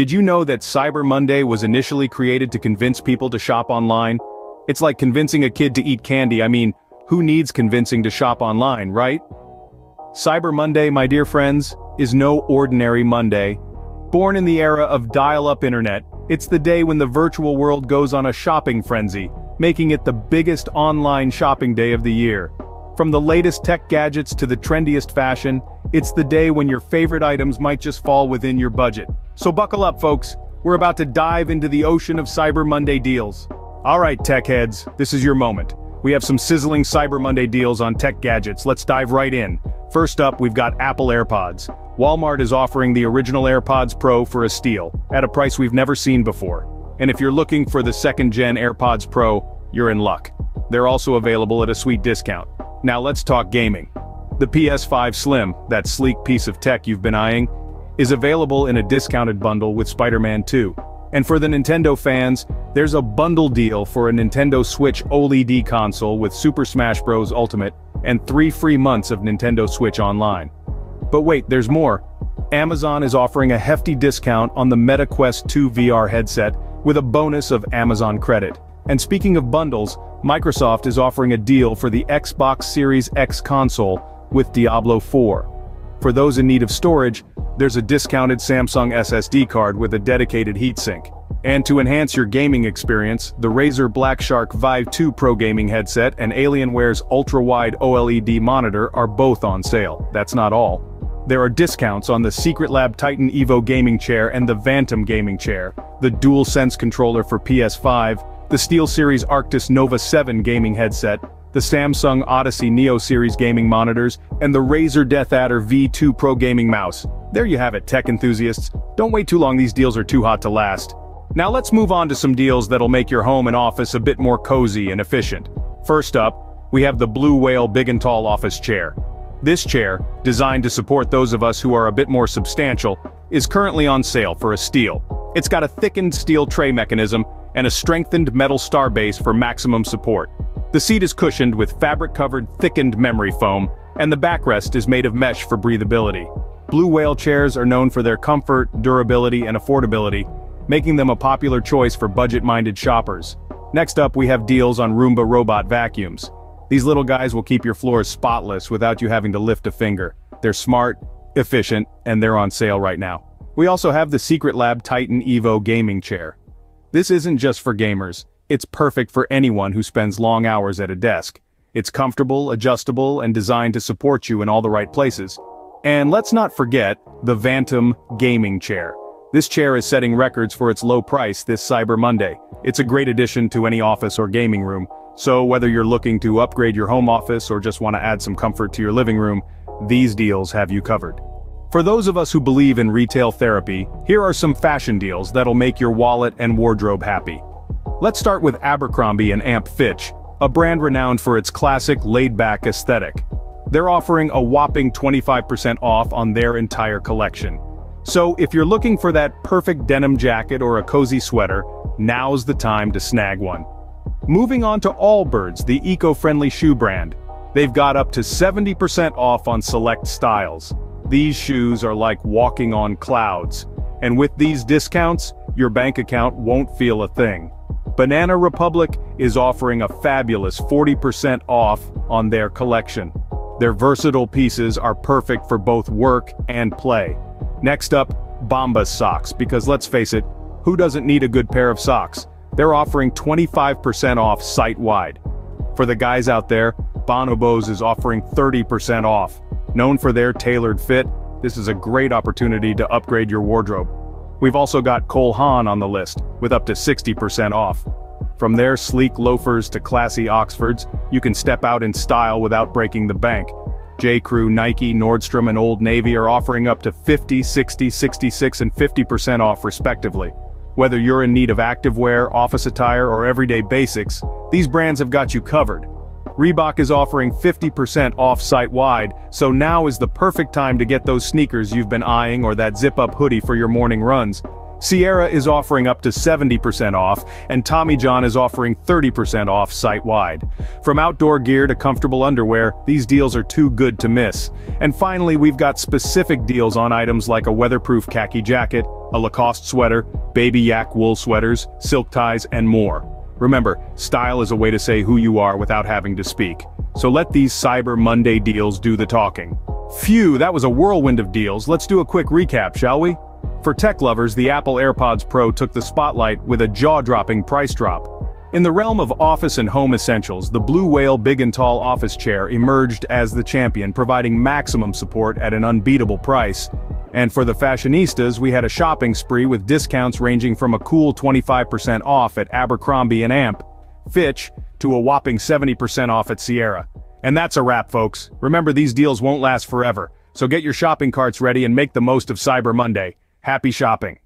Did you know that Cyber Monday was initially created to convince people to shop online? It's like convincing a kid to eat candy, I mean, who needs convincing to shop online, right? Cyber Monday, my dear friends, is no ordinary Monday. Born in the era of dial-up internet, it's the day when the virtual world goes on a shopping frenzy, making it the biggest online shopping day of the year. From the latest tech gadgets to the trendiest fashion, it's the day when your favorite items might just fall within your budget. So buckle up folks, we're about to dive into the ocean of Cyber Monday deals. Alright tech heads, this is your moment. We have some sizzling Cyber Monday deals on tech gadgets, let's dive right in. First up, we've got Apple AirPods. Walmart is offering the original AirPods Pro for a steal, at a price we've never seen before. And if you're looking for the second-gen AirPods Pro, you're in luck. They're also available at a sweet discount. Now let's talk gaming. The PS5 Slim, that sleek piece of tech you've been eyeing, is available in a discounted bundle with Spider-Man 2. And for the Nintendo fans, there's a bundle deal for a Nintendo Switch OLED console with Super Smash Bros. Ultimate and three free months of Nintendo Switch Online. But wait, there's more. Amazon is offering a hefty discount on the Meta Quest 2 VR headset with a bonus of Amazon credit. And speaking of bundles, Microsoft is offering a deal for the Xbox Series X console with Diablo 4. For those in need of storage, there's a discounted Samsung SSD card with a dedicated heatsink. And to enhance your gaming experience, the Razer Black Shark Vive 2 Pro Gaming headset and Alienware's ultra-wide OLED monitor are both on sale. That's not all. There are discounts on the Secretlab Titan Evo gaming chair and the Vantum gaming chair, the DualSense controller for PS5, the SteelSeries Arctis Nova 7 gaming headset, the Samsung Odyssey Neo Series gaming monitors, and the Razer DeathAdder V2 Pro gaming mouse. There you have it, tech enthusiasts. Don't wait too long these deals are too hot to last. Now let's move on to some deals that'll make your home and office a bit more cozy and efficient. First up, we have the Blue Whale Big and Tall Office Chair. This chair, designed to support those of us who are a bit more substantial, is currently on sale for a steal. It's got a thickened steel tray mechanism and a strengthened metal star base for maximum support. The seat is cushioned with fabric-covered thickened memory foam, and the backrest is made of mesh for breathability. Blue Whale chairs are known for their comfort, durability, and affordability, making them a popular choice for budget-minded shoppers. Next up we have deals on Roomba robot vacuums. These little guys will keep your floors spotless without you having to lift a finger. They're smart, efficient, and they're on sale right now. We also have the Secretlab Titan Evo gaming chair. This isn't just for gamers, it's perfect for anyone who spends long hours at a desk. It's comfortable, adjustable, and designed to support you in all the right places. And let's not forget, the Vantum gaming chair. This chair is setting records for its low price this Cyber Monday. It's a great addition to any office or gaming room, so whether you're looking to upgrade your home office or just want to add some comfort to your living room, these deals have you covered. For those of us who believe in retail therapy, here are some fashion deals that'll make your wallet and wardrobe happy. Let's start with Abercrombie and Amp Fitch, a brand renowned for its classic laid-back aesthetic. They're offering a whopping 25% off on their entire collection. So if you're looking for that perfect denim jacket or a cozy sweater, now's the time to snag one. Moving on to Allbirds, the eco-friendly shoe brand. They've got up to 70% off on select styles. These shoes are like walking on clouds. And with these discounts, your bank account won't feel a thing. Banana Republic is offering a fabulous 40% off on their collection. Their versatile pieces are perfect for both work and play. Next up, Bombas socks, because let's face it, who doesn't need a good pair of socks? They're offering 25% off site-wide. For the guys out there, Bonobos is offering 30% off. Known for their tailored fit, this is a great opportunity to upgrade your wardrobe. We've also got Cole Haan on the list, with up to 60% off. From their sleek loafers to classy Oxfords, you can step out in style without breaking the bank. J.Crew, Nike, Nordstrom and Old Navy are offering up to 50, 60, 66 and 50% off respectively. Whether you're in need of activewear, office attire, or everyday basics, these brands have got you covered. Reebok is offering 50% off site-wide, so now is the perfect time to get those sneakers you've been eyeing or that zip-up hoodie for your morning runs. Sierra is offering up to 70% off, and Tommy John is offering 30% off site-wide. From outdoor gear to comfortable underwear, these deals are too good to miss. And finally we've got specific deals on items like a weatherproof khaki jacket, a Lacoste sweater, baby yak wool sweaters, silk ties, and more. Remember, style is a way to say who you are without having to speak. So let these Cyber Monday deals do the talking. Phew, that was a whirlwind of deals, let's do a quick recap, shall we? For tech lovers, the Apple AirPods Pro took the spotlight with a jaw-dropping price drop. In the realm of office and home essentials, the Blue Whale Big and Tall office chair emerged as the champion providing maximum support at an unbeatable price. And for the fashionistas we had a shopping spree with discounts ranging from a cool 25% off at Abercrombie & Amp, Fitch, to a whopping 70% off at Sierra. And that's a wrap folks, remember these deals won't last forever, so get your shopping carts ready and make the most of Cyber Monday. Happy shopping!